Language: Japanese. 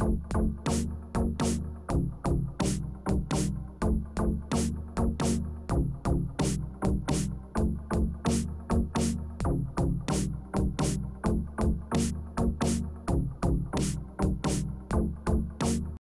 うん。